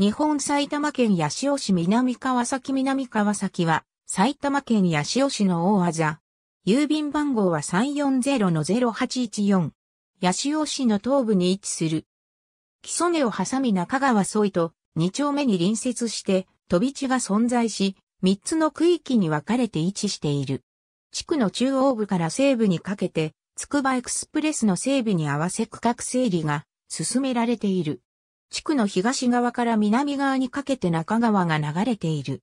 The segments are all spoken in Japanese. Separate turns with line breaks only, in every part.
日本埼玉県八潮市南川崎南川崎は埼玉県八潮市の大技。郵便番号は340-0814。八潮市の東部に位置する。木曽根を挟み中川沿いと二丁目に隣接して飛び地が存在し、三つの区域に分かれて位置している。地区の中央部から西部にかけて、つくばエクスプレスの整備に合わせ区画整理が進められている。地区の東側から南側にかけて中川が流れている。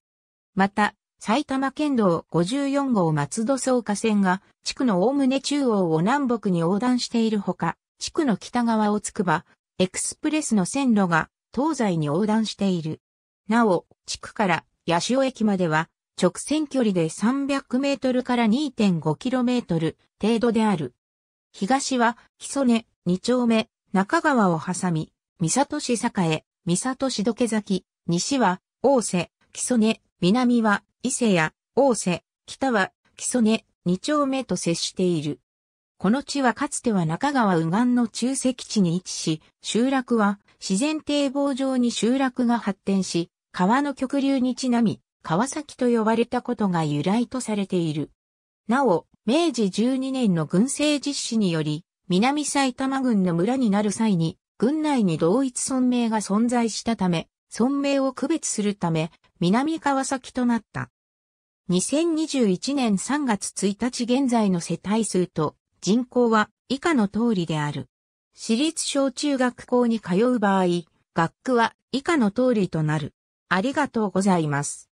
また、埼玉県道54号松戸草加線が地区の大宗中央を南北に横断しているほか、地区の北側をつくば、エクスプレスの線路が東西に横断している。なお、地区から八潮駅までは直線距離で300メートルから2.5キロメートル程度である。東は木曽根、二丁目、中川を挟み、三里市栄、三里市土家崎、西は大瀬、木曽根、南は伊勢や大瀬、北は木曽根、二丁目と接している。この地はかつては中川右岸の中石地に位置し、集落は自然堤防上に集落が発展し、川の極流にちなみ、川崎と呼ばれたことが由来とされている。なお、明治12年の軍政実施により、南埼玉郡の村になる際に、軍内に同一村名が存在したため、村名を区別するため、南川崎となった。2021年3月1日現在の世帯数と人口は以下の通りである。私立小中学校に通う場合、学区は以下の通りとなる。ありがとうございます。